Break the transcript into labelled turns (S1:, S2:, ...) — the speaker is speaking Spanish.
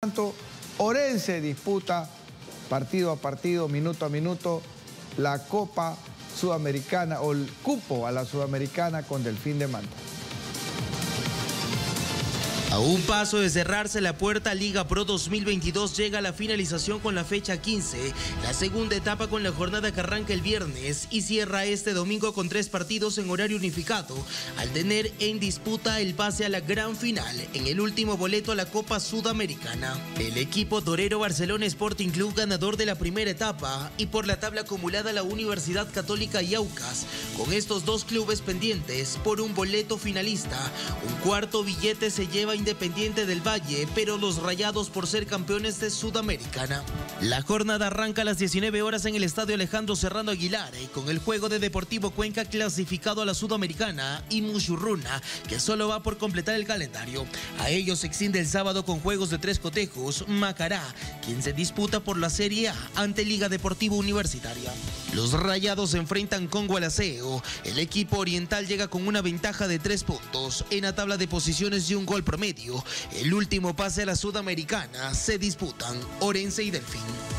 S1: tanto, Orense disputa partido a partido, minuto a minuto, la Copa Sudamericana o el cupo a la Sudamericana con Delfín de Manta.
S2: A un paso de cerrarse la puerta Liga Pro 2022 llega a la finalización con la fecha 15, la segunda etapa con la jornada que arranca el viernes y cierra este domingo con tres partidos en horario unificado, al tener en disputa el pase a la gran final en el último boleto a la Copa Sudamericana. El equipo Torero Barcelona Sporting Club ganador de la primera etapa y por la tabla acumulada la Universidad Católica y Aucas, con estos dos clubes pendientes por un boleto finalista, un cuarto billete se lleva Independiente del Valle, pero los rayados por ser campeones de Sudamericana. La jornada arranca a las 19 horas en el estadio Alejandro Serrano Aguilar, y con el juego de Deportivo Cuenca clasificado a la Sudamericana y Muchurruna, que solo va por completar el calendario. A ellos se extiende el sábado con juegos de tres cotejos, Macará, quien se disputa por la Serie A ante Liga Deportiva Universitaria. Los rayados se enfrentan con Gualaceo. El equipo oriental llega con una ventaja de tres puntos en la tabla de posiciones y un gol promedio. El último pase a la Sudamericana se disputan Orense y Delfín.